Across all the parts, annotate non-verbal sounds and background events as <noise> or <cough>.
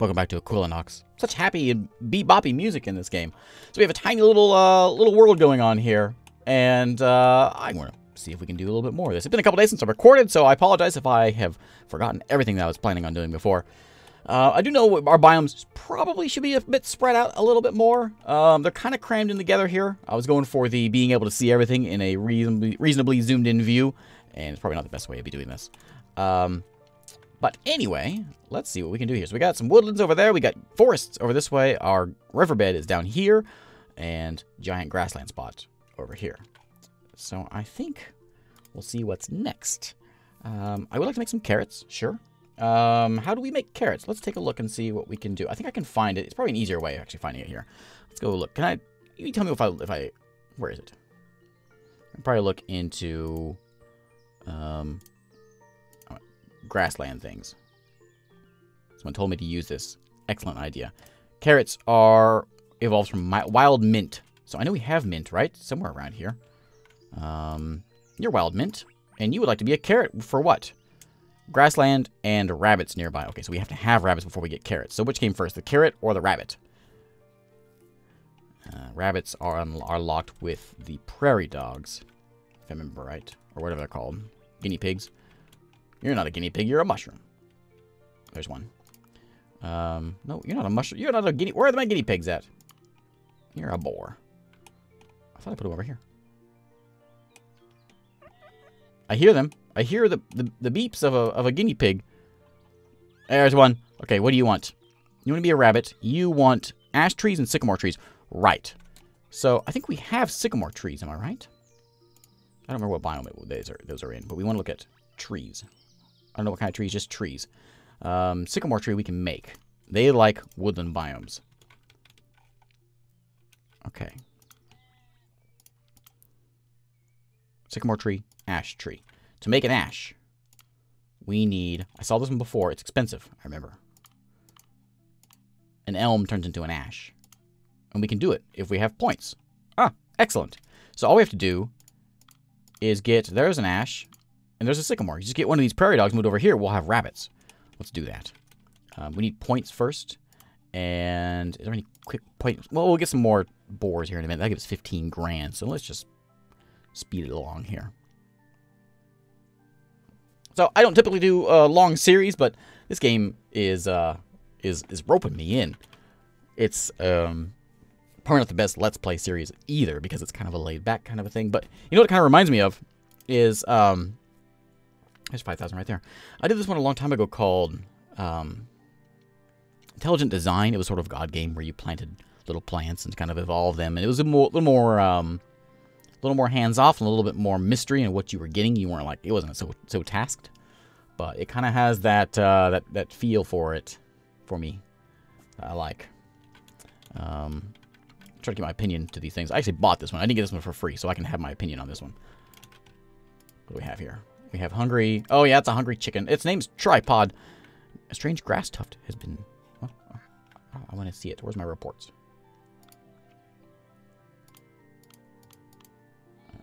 Welcome back to Equilinox. Such happy and beat-boppy music in this game. So we have a tiny little uh, little world going on here, and uh, I want to see if we can do a little bit more of this. It's been a couple days since I recorded, so I apologize if I have forgotten everything that I was planning on doing before. Uh, I do know our biomes probably should be a bit spread out a little bit more. Um, they're kind of crammed in together here. I was going for the being able to see everything in a reasonably, reasonably zoomed in view, and it's probably not the best way to be doing this. Um, but anyway, let's see what we can do here. So we got some woodlands over there. We got forests over this way. Our riverbed is down here. And giant grassland spot over here. So I think we'll see what's next. Um, I would like to make some carrots, sure. Um, how do we make carrots? Let's take a look and see what we can do. I think I can find it. It's probably an easier way of actually finding it here. Let's go look. Can I, you tell me if I, if I, where is it? I'll probably look into, um, grassland things. Someone told me to use this. Excellent idea. Carrots are evolved from wild mint. So I know we have mint, right? Somewhere around here. Um, you're wild mint. And you would like to be a carrot for what? Grassland and rabbits nearby. Okay, so we have to have rabbits before we get carrots. So which came first, the carrot or the rabbit? Uh, rabbits are, are locked with the prairie dogs, if I remember right. Or whatever they're called. Guinea pigs. You're not a guinea pig, you're a mushroom. There's one. Um, no, you're not a mushroom. You're not a guinea... Where are my guinea pigs at? You're a boar. I thought I put them over here. I hear them. I hear the, the, the beeps of a, of a guinea pig. There's one. Okay, what do you want? You want to be a rabbit. You want ash trees and sycamore trees. Right. So, I think we have sycamore trees, am I right? I don't remember what biome those are, those are in, but we want to look at trees. Don't know what kind of trees, just trees. Um, sycamore tree we can make. They like woodland biomes. Okay. Sycamore tree, ash tree. To make an ash, we need... I saw this one before. It's expensive, I remember. An elm turns into an ash. And we can do it if we have points. Ah, excellent. So all we have to do is get... There's an ash. And there's a sycamore. You just get one of these prairie dogs moved over here, we'll have rabbits. Let's do that. Um, we need points first. And is there any quick points? Well, we'll get some more boars here in a minute. That gives 15 grand. So let's just speed it along here. So I don't typically do a long series, but this game is uh, is is roping me in. It's um, probably not the best Let's Play series either because it's kind of a laid back kind of a thing. But you know what it kind of reminds me of is um, there's 5,000 right there. I did this one a long time ago called um, Intelligent Design. It was sort of a God game where you planted little plants and kind of evolved them. And it was a more, little more, um, a little more hands-off and a little bit more mystery in what you were getting. You weren't like, it wasn't so so tasked. But it kind of has that, uh, that, that feel for it, for me, I like. Um, try to get my opinion to these things. I actually bought this one. I didn't get this one for free, so I can have my opinion on this one. What do we have here? We have hungry. Oh, yeah, it's a hungry chicken. Its name's Tripod. A strange grass tuft has been... Oh, I want to see it. Where's my reports?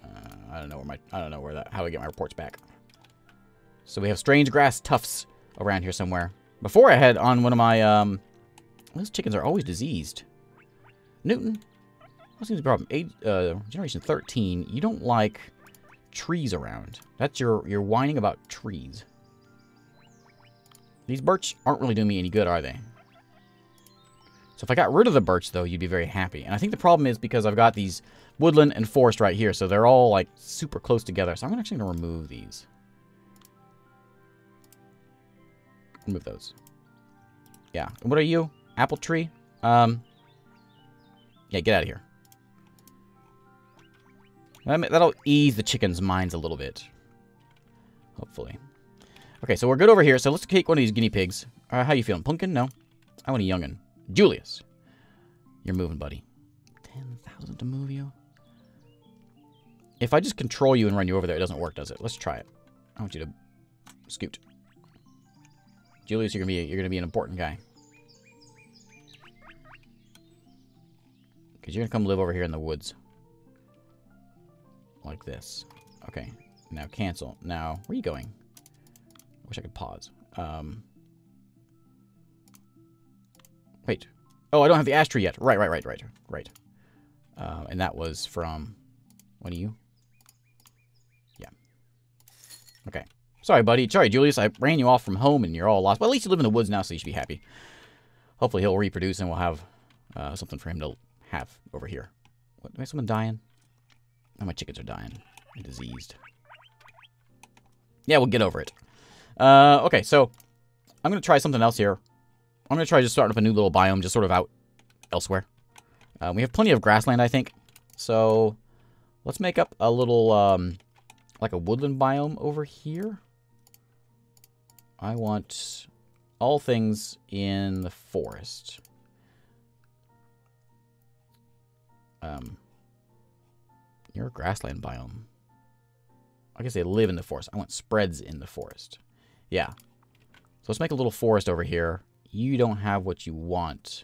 Uh, I don't know where my... I don't know where that... How do I get my reports back? So we have strange grass tufts around here somewhere. Before I had on one of my... um, Those chickens are always diseased. Newton, what seems the problem? Age, uh, generation 13, you don't like trees around. That's your, you're whining about trees. These birch aren't really doing me any good, are they? So if I got rid of the birch, though, you'd be very happy. And I think the problem is because I've got these woodland and forest right here, so they're all, like, super close together. So I'm actually going to remove these. Remove those. Yeah. And what are you? Apple tree? Um, yeah, get out of here. That'll ease the chickens' minds a little bit. Hopefully. Okay, so we're good over here. So let's take one of these guinea pigs. Uh, how you feeling? Pumpkin? No. I want a youngin. Julius. You're moving, buddy. 10,000 to move you? If I just control you and run you over there, it doesn't work, does it? Let's try it. I want you to scoot. Julius, you're gonna be you're gonna be an important guy. Cause you're gonna come live over here in the woods like this. Okay, now cancel. Now, where are you going? I wish I could pause. Um, Wait. Oh, I don't have the ash tree yet. Right, right, right, right, right. Uh, and that was from... What are you? Yeah. Okay. Sorry, buddy. Sorry, Julius. I ran you off from home and you're all lost. But at least you live in the woods now, so you should be happy. Hopefully he'll reproduce and we'll have uh, something for him to have over here. What, is someone dying? Oh, my chickens are dying. They're diseased. Yeah, we'll get over it. Uh, okay, so I'm going to try something else here. I'm going to try just starting up a new little biome just sort of out elsewhere. Uh, we have plenty of grassland, I think. So let's make up a little, um, like a woodland biome over here. I want all things in the forest. Um, you're a grassland biome. I guess they live in the forest. I want spreads in the forest. Yeah. So let's make a little forest over here. You don't have what you want.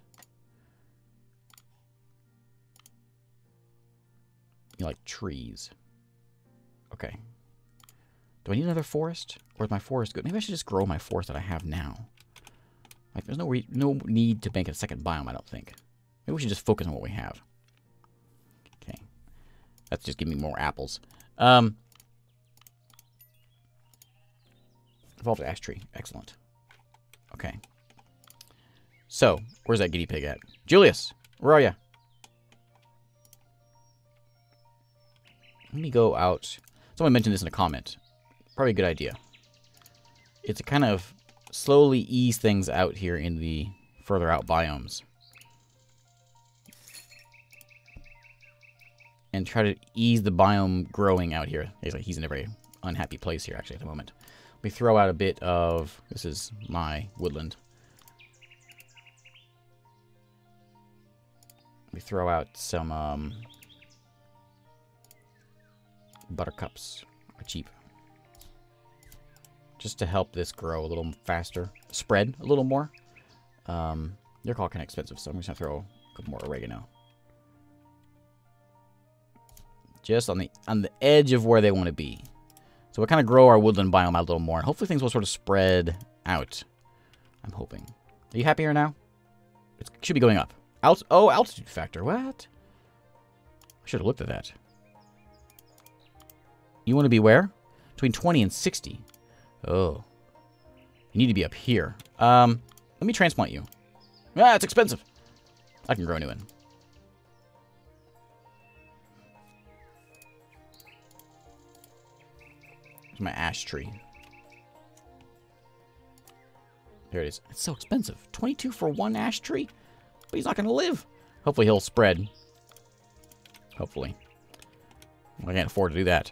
You like trees. Okay. Do I need another forest? Or is my forest good? Maybe I should just grow my forest that I have now. Like, there's no no need to make a second biome, I don't think. Maybe we should just focus on what we have. That's just giving me more apples. Um, evolved ash tree. Excellent. Okay. So, where's that guinea pig at? Julius, where are you? Let me go out. Someone mentioned this in a comment. Probably a good idea. It's a kind of slowly ease things out here in the further out biomes. And try to ease the biome growing out here. He's in a very unhappy place here, actually, at the moment. We throw out a bit of... This is my woodland. We throw out some um, buttercups. Are cheap just to help this grow a little faster, spread a little more. Um, they're all kind of expensive, so I'm just going to throw a couple more oregano. Just on the on the edge of where they want to be. So we'll kind of grow our woodland biome out a little more, and hopefully things will sort of spread out. I'm hoping. Are you happier now? It should be going up. Alt oh, altitude factor. What? I should have looked at that. You want to be where? Between 20 and 60. Oh. You need to be up here. Um, let me transplant you. Ah, it's expensive. I can grow a new one. There's my ash tree. There it is. It's so expensive. 22 for one ash tree? But he's not going to live. Hopefully he'll spread. Hopefully. I can't afford to do that.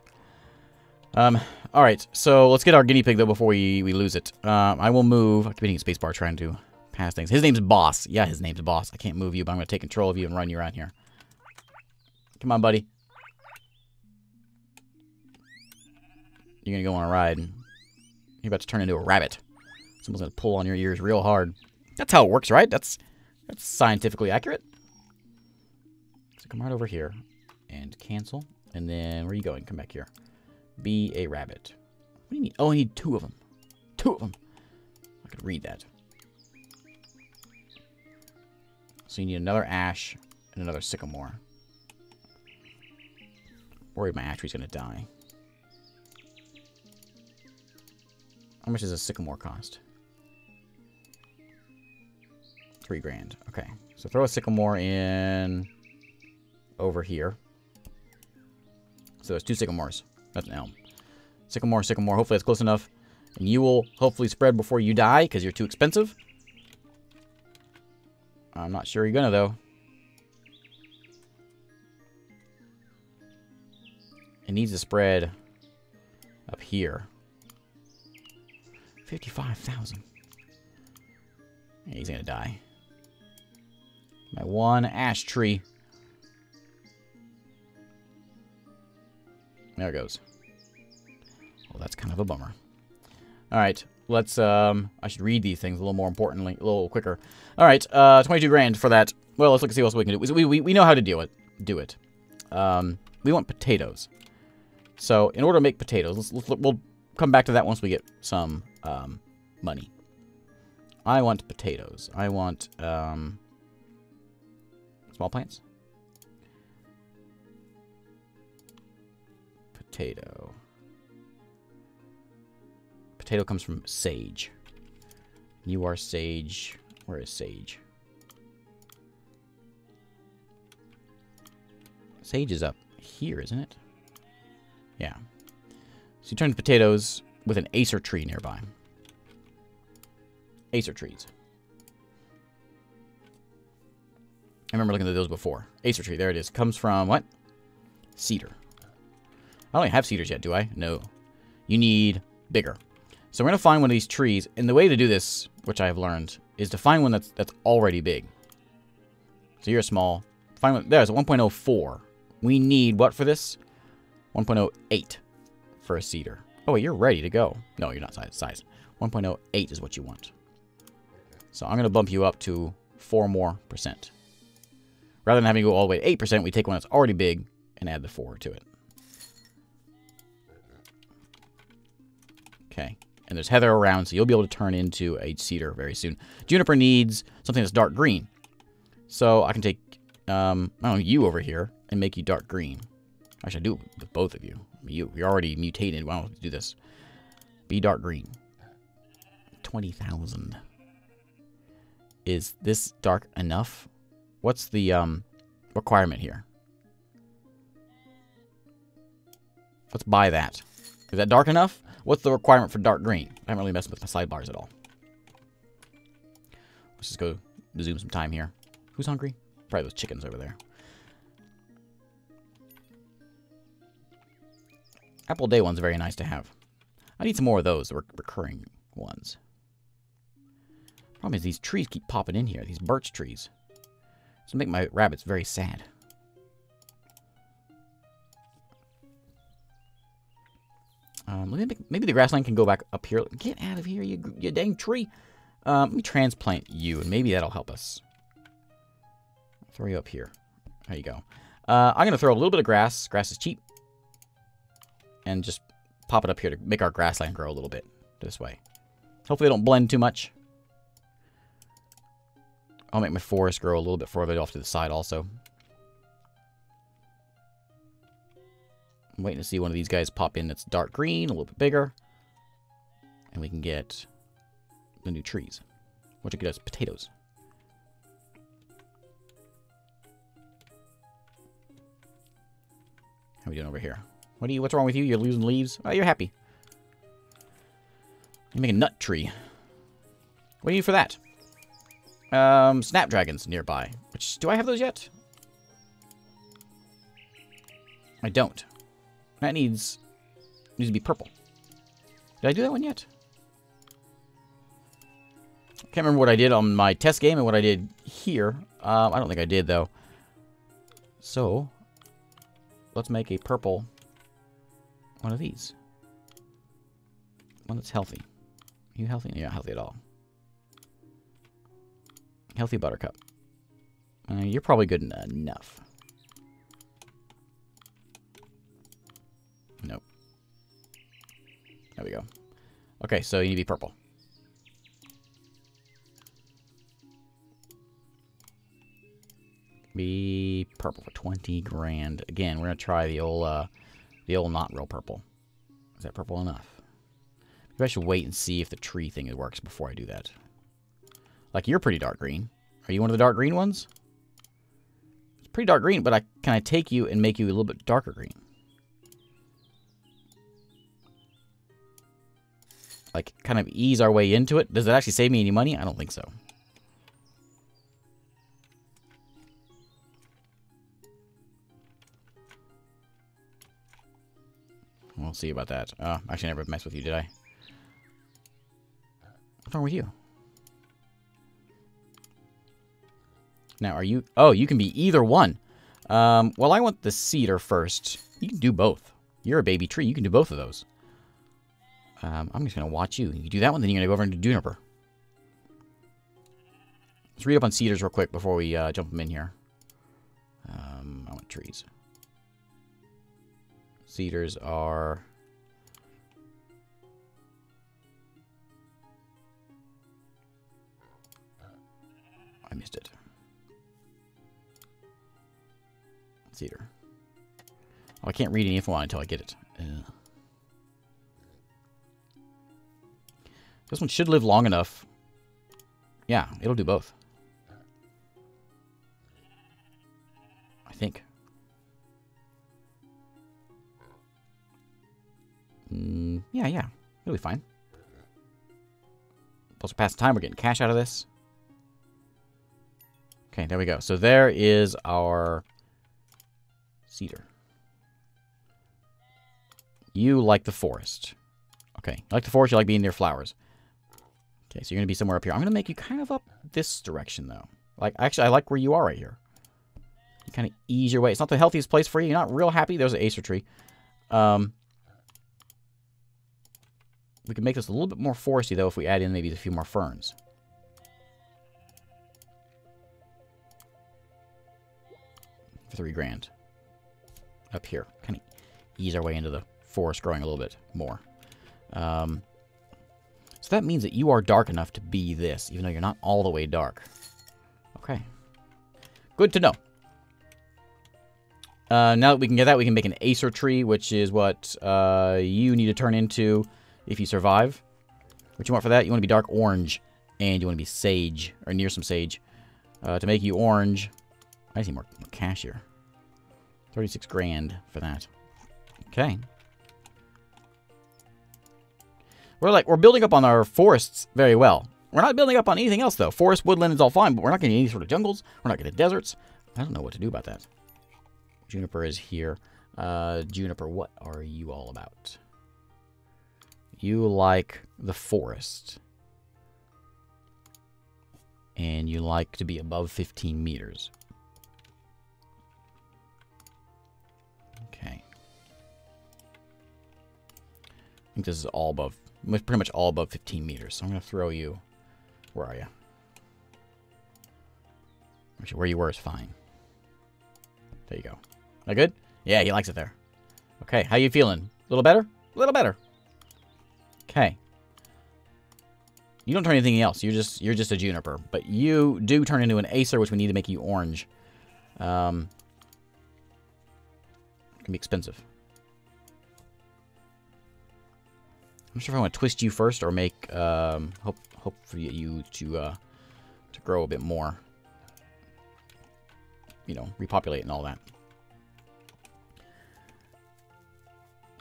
Um, all right, so let's get our guinea pig, though, before we, we lose it. Um, I will move. I keep hitting spacebar trying to pass things. His name's Boss. Yeah, his name's Boss. I can't move you, but I'm going to take control of you and run you around here. Come on, buddy. You're to go on a ride. You're about to turn into a rabbit. Someone's to pull on your ears real hard. That's how it works, right? That's, that's scientifically accurate. So come right over here and cancel. And then, where are you going? Come back here. Be a rabbit. What do you mean? Oh, I need two of them. Two of them. I could read that. So you need another ash and another sycamore. Worried my ash tree's gonna die. How much does a sycamore cost? Three grand. Okay. So throw a sycamore in over here. So there's two sycamores. That's an elm. Sycamore, sycamore. Hopefully that's close enough. And you will hopefully spread before you die because you're too expensive. I'm not sure you're gonna, though. It needs to spread up here. 55,000. he's gonna die. My one ash tree. There it goes. Well, that's kind of a bummer. All right, let's, um, I should read these things a little more importantly, a little quicker. All right, uh, 22 grand for that. Well, let's look and see what else we can do. We, we, we know how to do it. Do it. Um, we want potatoes. So, in order to make potatoes, let's, let's, we'll come back to that once we get some, um, money. I want potatoes. I want um, small plants. Potato. Potato comes from sage. You are sage. Where is sage? Sage is up here, isn't it? Yeah. So you turn to potatoes with an acer tree nearby. Acer trees. I remember looking at those before. Acer tree, there it is. Comes from what? Cedar. I don't even have cedars yet, do I? No. You need bigger. So we're going to find one of these trees. And the way to do this, which I have learned, is to find one that's that's already big. So you're small. Find one. There's a 1.04. We need what for this? 1.08 for a cedar. Oh, wait, you're ready to go. No, you're not size. size. 1.08 is what you want. So I'm going to bump you up to 4 more percent. Rather than having to go all the way to 8%, we take one that's already big and add the 4 to it. Okay. And there's heather around, so you'll be able to turn into a cedar very soon. Juniper needs something that's dark green. So I can take, um, I don't know, you over here and make you dark green. Actually, I do with both of you. You, you're already mutated. Why don't we do this? Be dark green. 20,000. Is this dark enough? What's the um, requirement here? Let's buy that. Is that dark enough? What's the requirement for dark green? I haven't really messed with my sidebars at all. Let's just go zoom some time here. Who's hungry? Probably those chickens over there. Apple Day one's very nice to have. I need some more of those, recurring ones. Problem is these trees keep popping in here, these birch trees. This make my rabbits very sad. Um, maybe, maybe the grassland can go back up here. Get out of here, you, you dang tree. Um, let me transplant you, and maybe that'll help us. Throw you up here. There you go. Uh, I'm going to throw a little bit of grass. Grass is cheap and just pop it up here to make our grassland grow a little bit this way. Hopefully they don't blend too much. I'll make my forest grow a little bit further off to the side also. I'm waiting to see one of these guys pop in that's dark green, a little bit bigger. And we can get the new trees. What you get us potatoes. How are we doing over here? What are you? What's wrong with you? You're losing leaves? Oh, you're happy. You make a nut tree. What do you for that? Um, snapdragons nearby. Which do I have those yet? I don't. That needs needs to be purple. Did I do that one yet? Can't remember what I did on my test game and what I did here. Um, I don't think I did though. So let's make a purple one of these. One that's healthy. Are you healthy? You're not healthy at all. Healthy buttercup. Uh, you're probably good enough. Nope. There we go. Okay, so you need to be purple. Be purple for 20 grand. Again, we're going to try the old uh, the old not real purple. Is that purple enough? Maybe I should wait and see if the tree thing works before I do that. Like, you're pretty dark green. Are you one of the dark green ones? It's pretty dark green, but I can I take you and make you a little bit darker green? Like, kind of ease our way into it? Does it actually save me any money? I don't think so. We'll see about that. Oh, actually, I never messed with you, did I? What's wrong with you? Now, are you... Oh, you can be either one. Um, well, I want the cedar first. You can do both. You're a baby tree. You can do both of those. Um, I'm just going to watch you. You do that one, then you're going to go over into juniper. Let's read up on cedars real quick before we uh, jump them in here. Um, I want trees. Cedars are... I missed it. Cedar. Oh, I can't read any info on until I get it. Uh. This one should live long enough. Yeah, it'll do both. I think. Mm, yeah, yeah. It'll be fine. Plus, we're past time. We're getting cash out of this. Okay, there we go. So there is our cedar. You like the forest. Okay, you like the forest, you like being near flowers. Okay, so you're going to be somewhere up here. I'm going to make you kind of up this direction, though. Like, actually, I like where you are right here. You kind of ease your way. It's not the healthiest place for you. You're not real happy. There's an Acer tree. Um, we can make this a little bit more foresty, though, if we add in maybe a few more ferns. For Three grand. Up here. Kind of ease our way into the forest growing a little bit more. Um, so that means that you are dark enough to be this, even though you're not all the way dark. Okay. Good to know. Uh, now that we can get that, we can make an Acer tree, which is what uh, you need to turn into if you survive. What you want for that, you want to be dark orange, and you want to be sage, or near some sage. Uh, to make you orange, I see more, more cash here. 36 grand for that. Okay. We're like, we're building up on our forests very well. We're not building up on anything else, though. Forest, woodland is all fine, but we're not getting any sort of jungles. We're not getting deserts. I don't know what to do about that. Juniper is here. Uh, Juniper, what are you all about? You like the forest. And you like to be above 15 meters. Okay. I think this is all above pretty much all above 15 meters. So I'm going to throw you... Where are you? Actually, where you were is fine. There you go. That good? Yeah, he likes it there. Okay, how you feeling? A little better? A little better. Okay. You don't turn anything else. You're just you're just a juniper, but you do turn into an acer, which we need to make you orange. Um, can be expensive. I'm not sure if I want to twist you first or make um, hope hope for you to uh, to grow a bit more. You know, repopulate and all that.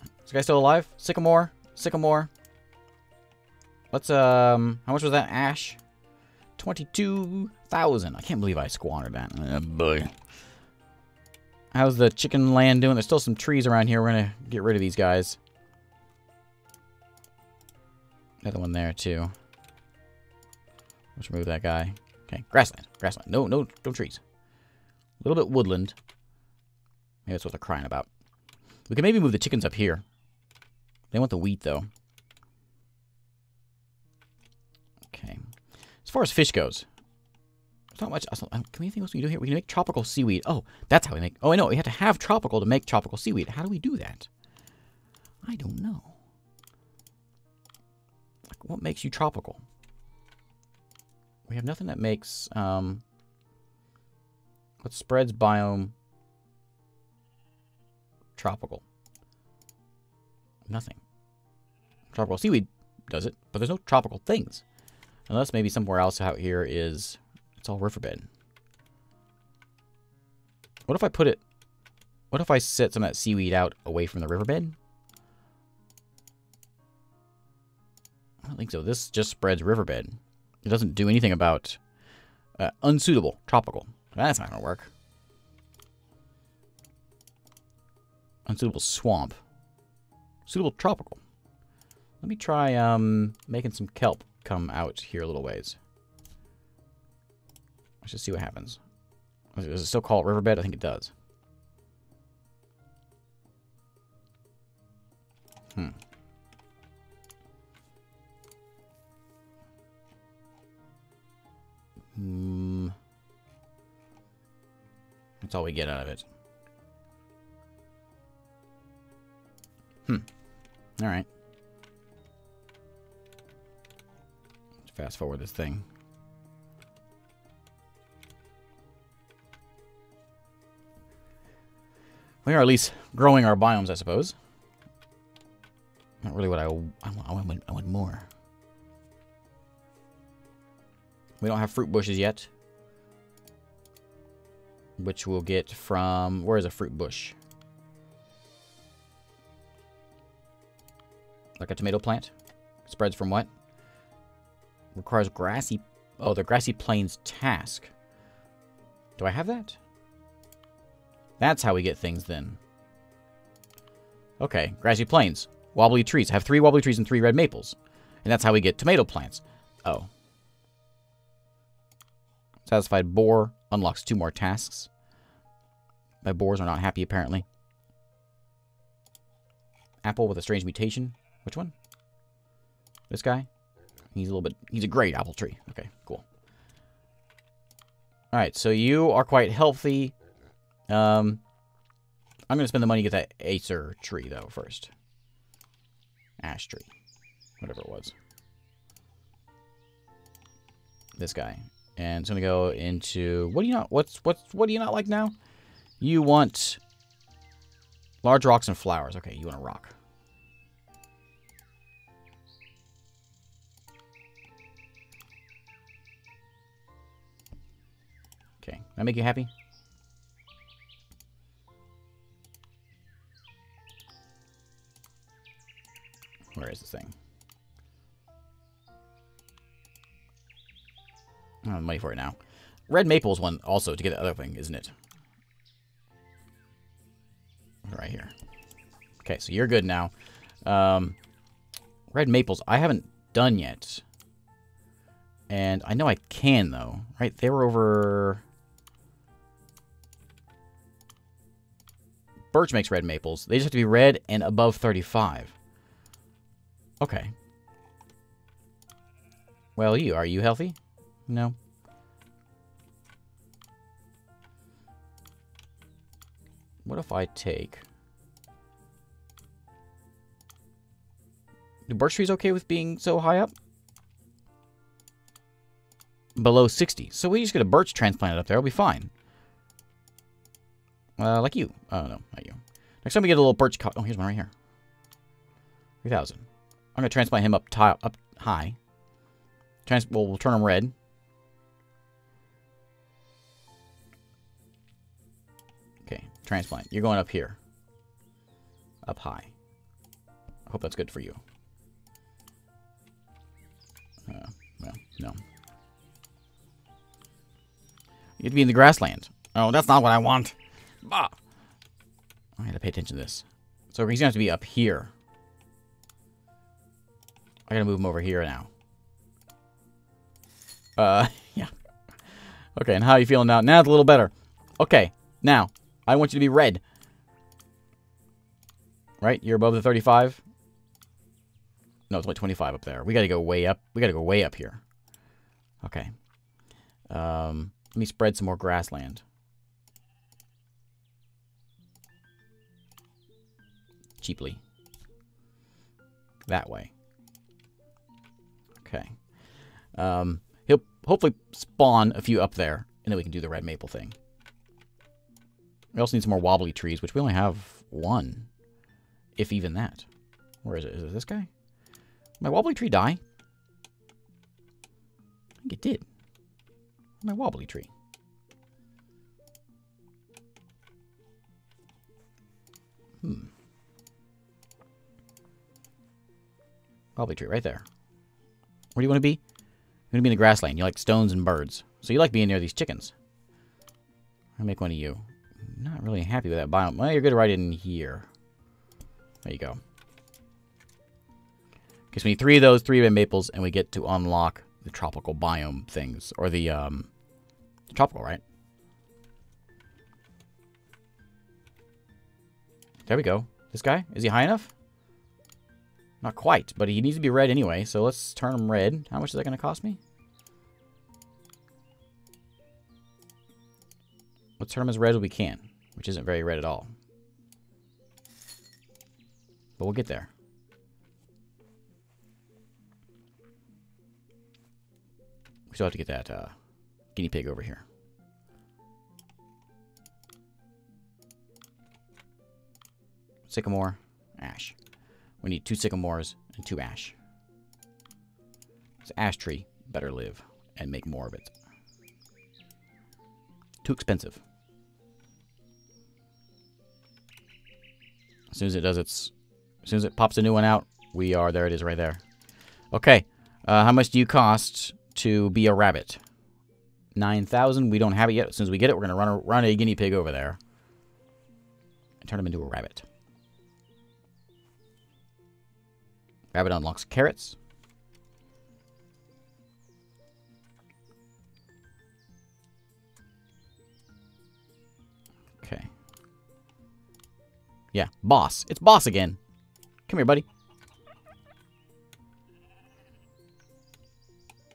Is this guy still alive? Sycamore, Sycamore. Let's um, how much was that ash? Twenty-two thousand. I can't believe I squandered that. Oh boy. How's the chicken land doing? There's still some trees around here. We're gonna get rid of these guys. Another one there, too. Let's remove that guy. Okay, grassland. Grassland. No, no, no trees. A little bit woodland. Maybe that's what they're crying about. We can maybe move the chickens up here. They want the wheat, though. As far as fish goes, there's not much. Can we anything else we can do here? We can make tropical seaweed. Oh, that's how we make. Oh, I know. We have to have tropical to make tropical seaweed. How do we do that? I don't know. What makes you tropical? We have nothing that makes, um, what spreads biome tropical? Nothing. Tropical seaweed does it, but there's no tropical things. Unless maybe somewhere else out here is, it's all riverbed. What if I put it, what if I set some of that seaweed out away from the riverbed? I don't think so. This just spreads riverbed. It doesn't do anything about uh, unsuitable, tropical. That's not going to work. Unsuitable swamp. Suitable tropical. Let me try um, making some kelp come out here a little ways. Let's just see what happens. Does it still call it riverbed? I think it does. Hmm. Hmm. That's all we get out of it. Hmm. Alright. Let's fast forward this thing. We are at least growing our biomes, I suppose. Not really what I, I, I, want, I want more. We don't have fruit bushes yet. Which we'll get from... Where is a fruit bush? Like a tomato plant? Spreads from what? Requires grassy... Oh, the grassy plains task. Do I have that? That's how we get things then. Okay, grassy plains. Wobbly trees. I have three wobbly trees and three red maples. And that's how we get tomato plants. Oh. Satisfied boar unlocks two more tasks. My boars are not happy, apparently. Apple with a strange mutation. Which one? This guy? He's a little bit... He's a great apple tree. Okay, cool. Alright, so you are quite healthy. Um, I'm going to spend the money to get that Acer tree, though, first. Ash tree. Whatever it was. This guy. And it's going to go into... What do you not... What's, what's, what do you not like now? You want... Large rocks and flowers. Okay, you want a rock. That make you happy? Where is this thing? I don't have money for it now. Red Maple's one also to get the other thing, isn't it? Right here. Okay, so you're good now. Um, Red Maples, I haven't done yet. And I know I can, though. Right, they were over... Birch makes red maples. They just have to be red and above 35. Okay. Well, you, are you healthy? No. What if I take... Do birch trees okay with being so high up? Below 60. So we just get a birch transplanted up there. It'll be fine. Uh, like you. Oh, no, not you. Next time we get a little birch... Oh, here's one right here. 3,000. I'm going to transplant him up, up high. Trans well, we'll turn him red. Okay, transplant. You're going up here. Up high. I hope that's good for you. Uh, well, no. You get to be in the grassland. Oh, that's not what I want. Bah. I gotta pay attention to this. So he's gonna have to be up here. I gotta move him over here now. Uh, <laughs> yeah. Okay, and how are you feeling now? Now it's a little better. Okay, now, I want you to be red. Right? You're above the 35? No, it's only 25 up there. We gotta go way up. We gotta go way up here. Okay. Um, let me spread some more grassland. Cheaply. That way. Okay. Um, he'll hopefully spawn a few up there, and then we can do the red maple thing. We also need some more wobbly trees, which we only have one. If even that. Where is it? Is it this guy? my wobbly tree die? I think it did. My wobbly tree. Hmm. Wobbly tree, right there. Where do you want to be? You want to be in the grassland. You like stones and birds. So you like being near these chickens. I'll make one of you. Not really happy with that biome. Well, you're good right in here. There you go. We need three of those, three red maples, and we get to unlock the tropical biome things. Or the, um, tropical, right? There we go. This guy? Is he high enough? Not quite, but he needs to be red anyway, so let's turn him red. How much is that going to cost me? Let's turn him as red as we can, which isn't very red at all. But we'll get there. We still have to get that uh, guinea pig over here. Sycamore, ash. We need two sycamores and two ash. This ash tree better live and make more of it. Too expensive. As soon as it does its... As soon as it pops a new one out, we are... There it is right there. Okay. Uh, how much do you cost to be a rabbit? 9,000. We don't have it yet. As soon as we get it, we're going to run a, run a guinea pig over there. And turn him into a rabbit. Rabbit unlocks carrots. Okay. Yeah, boss. It's boss again. Come here, buddy.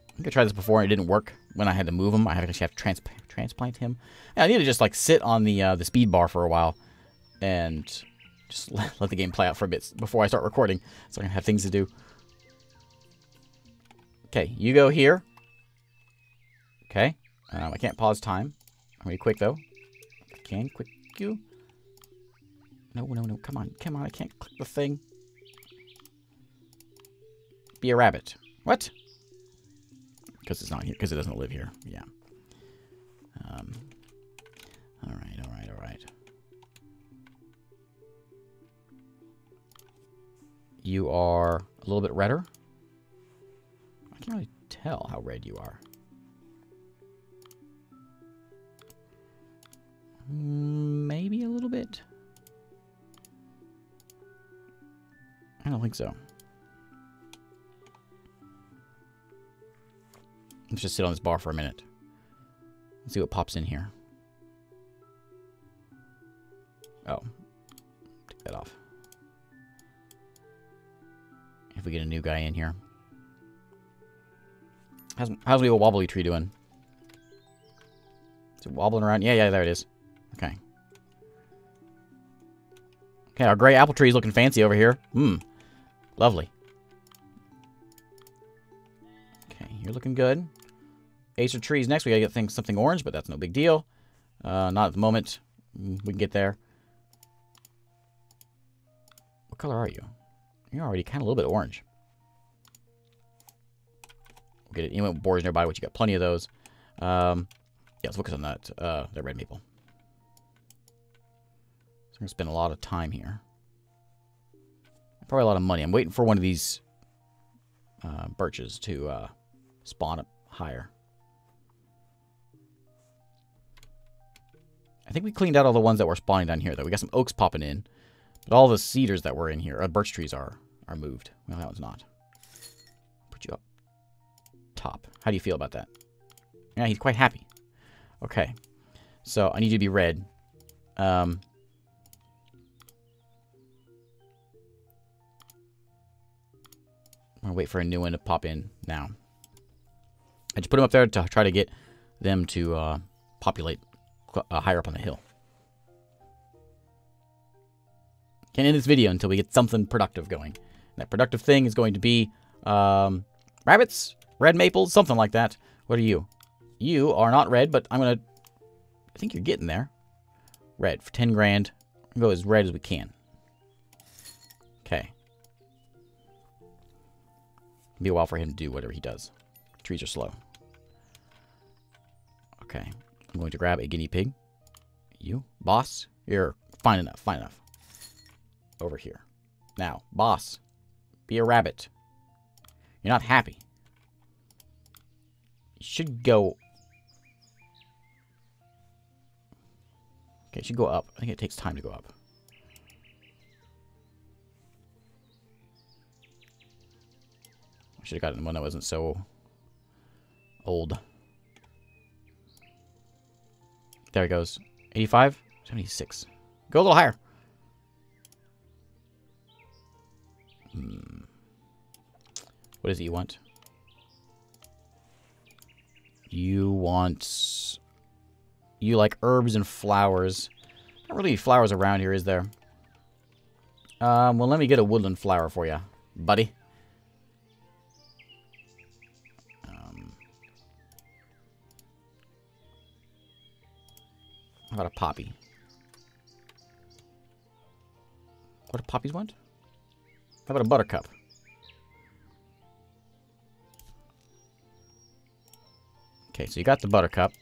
I think I tried this before and it didn't work when I had to move him. I actually have to trans transplant him. Yeah, I need to just like sit on the uh, the speed bar for a while and just <laughs> let, let the game play out for a bit before I start recording so I can have things to do. Okay, you go here. Okay. Um, I can't pause time. I'm be quick, though. I can quick you. No, no, no. Come on. Come on. I can't click the thing. Be a rabbit. What? Because it's not here. Because it doesn't live here. Yeah. Um. All right. All right. All right. You are a little bit redder. I can't really tell how red you are. Maybe a little bit. I don't think so. Let's just sit on this bar for a minute. Let's see what pops in here. Oh. Take that off. We get a new guy in here. How's, how's the old wobbly tree doing? Is it wobbling around? Yeah, yeah, there it is. Okay. Okay, our gray apple tree is looking fancy over here. Hmm. Lovely. Okay, you're looking good. Acer trees next. We gotta get things something orange, but that's no big deal. Uh, not at the moment. Mm, we can get there. What color are you? You're already kind of a little bit orange. We'll get it. Know, boars nearby, which you got plenty of those. Um, yeah, let's focus on that. Uh, that red maple. So I'm gonna spend a lot of time here. Probably a lot of money. I'm waiting for one of these uh, birches to uh, spawn up higher. I think we cleaned out all the ones that were spawning down here, though. We got some oaks popping in. But all the cedars that were in here, uh, birch trees are are moved. Well, that one's not. Put you up top. How do you feel about that? Yeah, he's quite happy. Okay. So, I need you to be red. Um, I'm going to wait for a new one to pop in now. I just put them up there to try to get them to uh, populate uh, higher up on the hill. Can't end this video until we get something productive going. That productive thing is going to be um, rabbits, red maples, something like that. What are you? You are not red, but I'm going to... I think you're getting there. Red for 10 grand. Go as red as we can. Okay. Be a while for him to do whatever he does. Trees are slow. Okay. I'm going to grab a guinea pig. You, boss, you're fine enough, fine enough. Over here. Now, boss, be a rabbit. You're not happy. You should go... Okay, should go up. I think it takes time to go up. I should have gotten one that wasn't so old. There it goes. 85? 76. Go a little higher. Hmm. What is it you want? You want... You like herbs and flowers. Not really flowers around here, is there? Um, well, let me get a woodland flower for you, buddy. How about a poppy? What do poppies want? How about a buttercup? Okay, so you got the buttercup.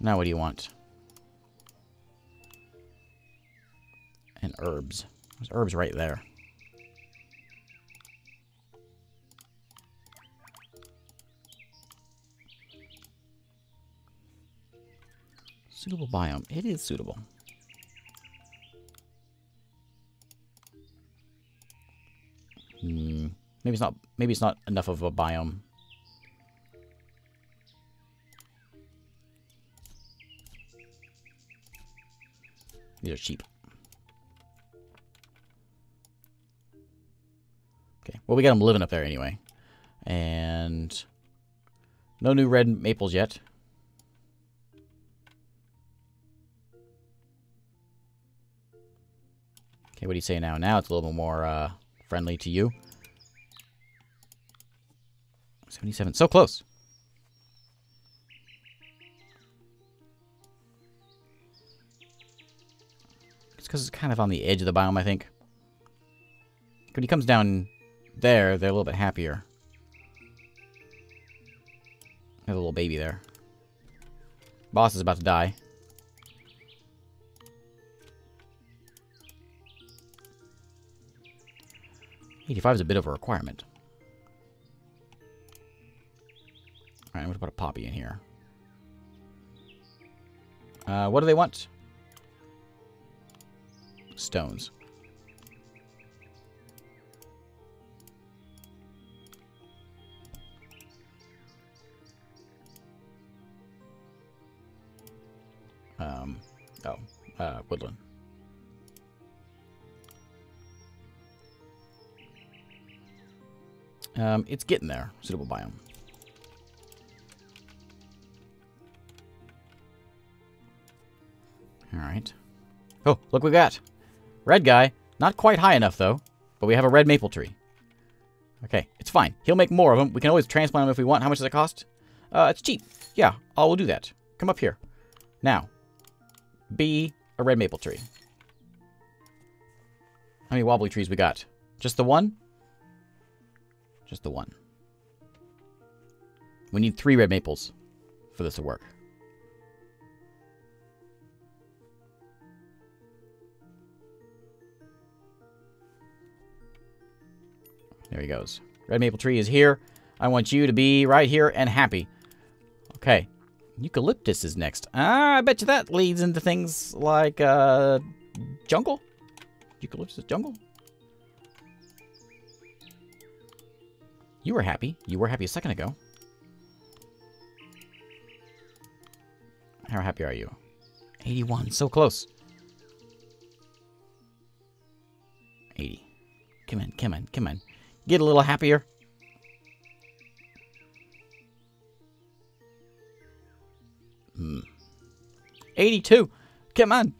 Now what do you want? And herbs. There's herbs right there. Suitable biome. It is suitable. Hmm. Maybe it's not. Maybe it's not enough of a biome. These are cheap. Okay. Well, we got them living up there anyway. And no new red maples yet. Okay, what do you say now? Now it's a little bit more uh, friendly to you. 77. So close. It's because it's kind of on the edge of the biome, I think. When he comes down there, they're a little bit happier. There's a little baby there. Boss is about to die. 85 is a bit of a requirement. Alright, I'm going to put a poppy in here. Uh, what do they want? Stones. Um, oh, uh, woodland. Um, it's getting there. Suitable biome. Alright. Oh, look we got. Red guy. Not quite high enough, though. But we have a red maple tree. Okay, it's fine. He'll make more of them. We can always transplant them if we want. How much does it cost? Uh, it's cheap. Yeah, I will do that. Come up here. Now, be a red maple tree. How many wobbly trees we got? Just the one? Just the one. We need three red maples for this to work. There he goes. Red maple tree is here. I want you to be right here and happy. Okay. Eucalyptus is next. Ah, I bet you that leads into things like, uh, jungle? Eucalyptus jungle? You were happy. You were happy a second ago. How happy are you? 81. So close. 80. Come on, come on, come on. Get a little happier. Hmm. 82. Come on.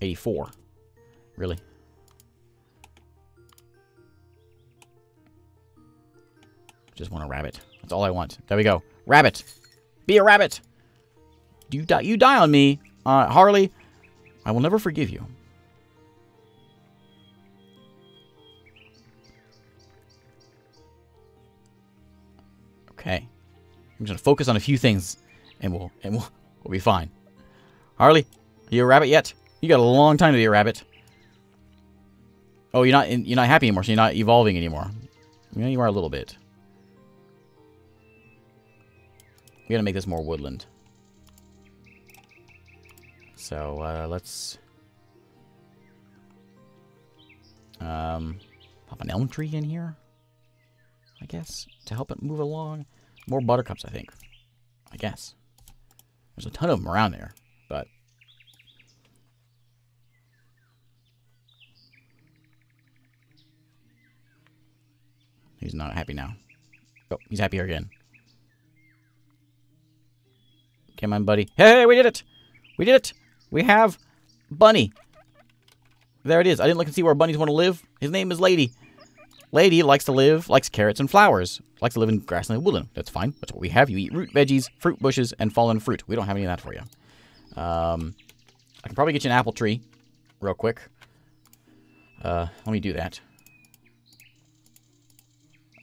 84. Really? Just want a rabbit. That's all I want. There we go. Rabbit. Be a rabbit. Do you die, you die on me, uh, Harley. I will never forgive you. Okay. I'm just gonna focus on a few things, and we'll and we'll we'll be fine. Harley, are you a rabbit yet? You got a long time to be a rabbit. Oh, you're not in, you're not happy anymore, so you're not evolving anymore. Yeah, you are a little bit. We gotta make this more woodland. So, uh, let's... Um, pop an elm tree in here, I guess, to help it move along. More buttercups, I think. I guess. There's a ton of them around there, but... He's not happy now. Oh, he's happier again. Come on, buddy. Hey, we did it! We did it! We have Bunny. There it is. I didn't look and see where bunnies want to live. His name is Lady. lady likes to live, likes carrots and flowers, likes to live in grassland and woodland. That's fine. That's what we have. You eat root veggies, fruit bushes, and fallen fruit. We don't have any of that for you. Um, I can probably get you an apple tree real quick. Uh, let me do that.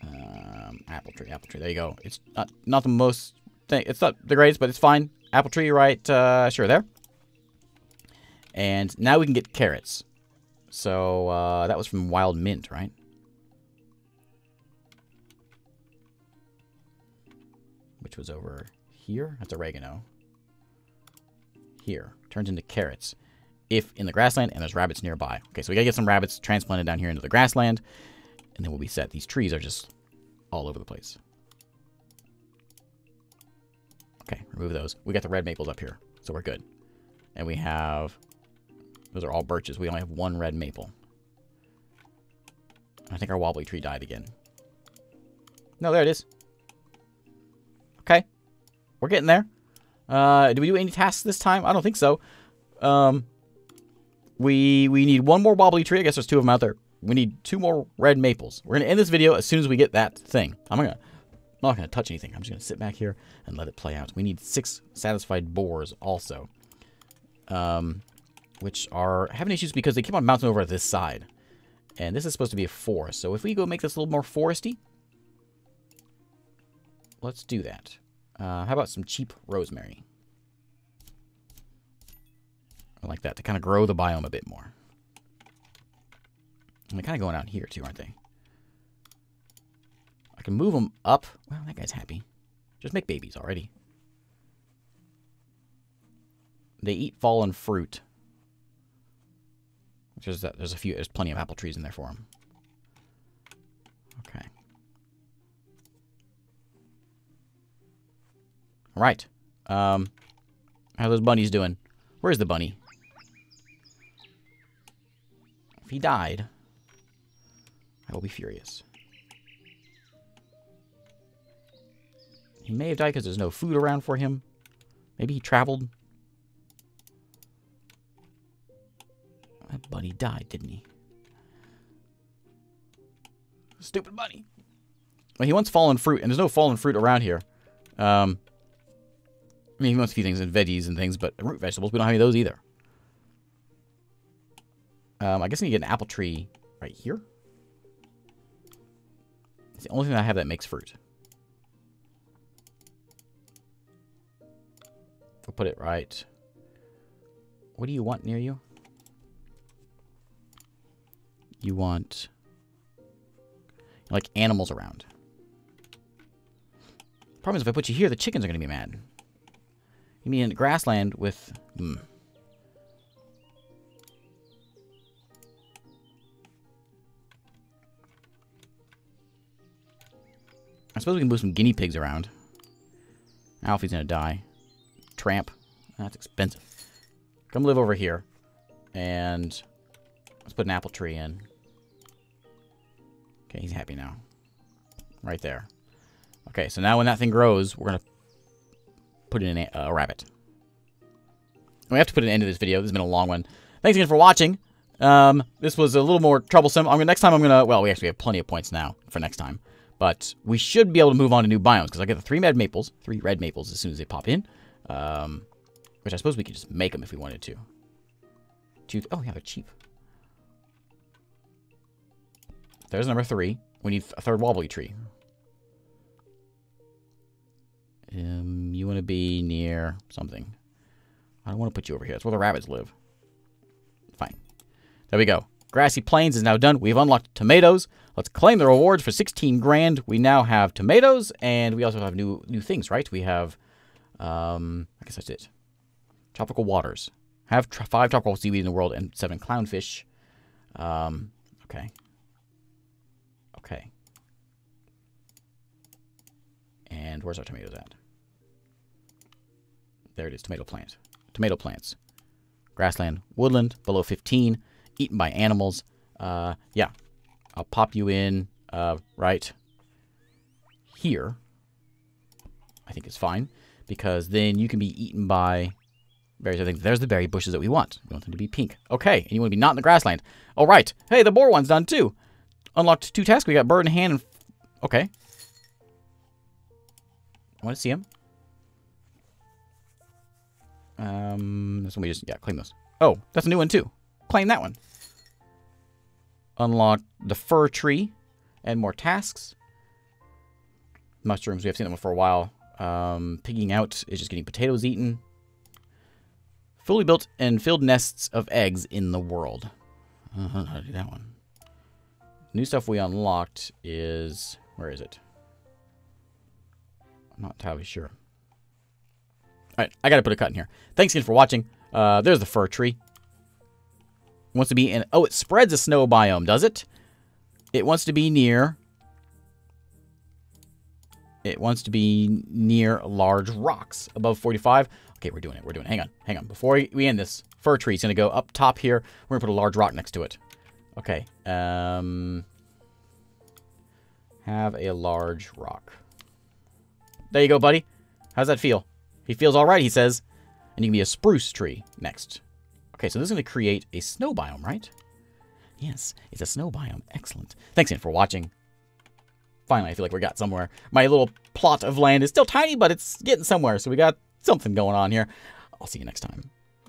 Um, apple tree, apple tree. There you go. It's not not the most thing. It's not the greatest, but it's fine. Apple tree, right? Uh, sure, there. And now we can get carrots. So uh, that was from Wild Mint, right? Which was over here. That's oregano. Here. Turns into carrots. If in the grassland and there's rabbits nearby. Okay, so we gotta get some rabbits transplanted down here into the grassland. And then we'll be set. These trees are just all over the place. Okay, remove those. We got the red maples up here, so we're good. And we have... Those are all birches. We only have one red maple. I think our wobbly tree died again. No, there it is. Okay. We're getting there. Uh, do we do any tasks this time? I don't think so. Um, we we need one more wobbly tree. I guess there's two of them out there. We need two more red maples. We're going to end this video as soon as we get that thing. I'm gonna, not going to touch anything. I'm just going to sit back here and let it play out. We need six satisfied boars also. Um, which are having issues because they keep on mounting over this side. And this is supposed to be a forest. So if we go make this a little more foresty, let's do that. Uh, how about some cheap rosemary? I like that to kind of grow the biome a bit more. And they're kind of going out here too, aren't they? I can move them up. Well, that guy's happy. Just make babies already. They eat fallen fruit. There's, that, there's a few, there's plenty of apple trees in there for them. Okay. All right. Um, how those bunnies doing? Where's the bunny? If he died, I will be furious. He may have died because there's no food around for him. Maybe he traveled. That bunny died, didn't he? Stupid bunny. Well, he wants fallen fruit, and there's no fallen fruit around here. Um, I mean, he wants a few things and veggies and things, but root vegetables, we don't have any of those either. Um, I guess I need to get an apple tree right here. It's the only thing I have that makes fruit. We'll put it right. What do you want near you? You want like animals around. Problem is, if I put you here, the chickens are going to be mad. You mean grassland with... Hmm. I suppose we can move some guinea pigs around. Alfie's gonna die. Tramp. That's expensive. Come live over here. And let's put an apple tree in. Okay, he's happy now. Right there. Okay, so now when that thing grows, we're gonna put in a, a rabbit. We have to put an end to this video. This has been a long one. Thanks again for watching. Um, this was a little more troublesome. I'm gonna, next time I'm gonna, well, we actually have plenty of points now for next time. But we should be able to move on to new biomes because I get the three red maples, three red maples as soon as they pop in. Um, which I suppose we could just make them if we wanted to. Two, oh yeah, they're cheap. There's number three. We need a third wobbly tree. Um, you want to be near something. I don't want to put you over here. That's where the rabbits live. Fine. There we go. Grassy Plains is now done. We've unlocked tomatoes. Let's claim the rewards for 16 grand. We now have tomatoes, and we also have new new things, right? We have, um, I guess that's it. Tropical waters. Have five tropical seaweed in the world and seven clownfish. Um, okay. Okay. And where's our tomatoes at? There it is, tomato plant. Tomato plants. Grassland, woodland, below 15, eaten by animals. Uh, yeah, I'll pop you in uh, right here. I think it's fine because then you can be eaten by berries. I think there's the berry bushes that we want. We want them to be pink. Okay, and you want to be not in the grassland. All right. Hey, the boar one's done too. unlocked two tasks. We got bird in hand and... Okay. I want to see him. Um, this one we just... Yeah, claim those. Oh, that's a new one too. Claim that one. Unlock the fir tree and more tasks. Mushrooms, we have seen them for a while. Um, pigging out is just getting potatoes eaten. Fully built and filled nests of eggs in the world. Uh, how do that one. New stuff we unlocked is... Where is it? I'm not entirely sure. Alright, I gotta put a cut in here. Thanks again for watching. Uh, there's the fir tree. wants to be in... Oh, it spreads a snow biome, does it? It wants to be near... It wants to be near large rocks above 45. Okay, we're doing it. We're doing it. Hang on. Hang on. Before we end this, fir tree is going to go up top here. We're going to put a large rock next to it. Okay. Um, have a large rock. There you go, buddy. How's that feel? He feels all right, he says. And you can be a spruce tree next. Okay, so this is going to create a snow biome, right? Yes, it's a snow biome. Excellent. Thanks again for watching. Finally, I feel like we got somewhere. My little plot of land is still tiny, but it's getting somewhere, so we got something going on here. I'll see you next time.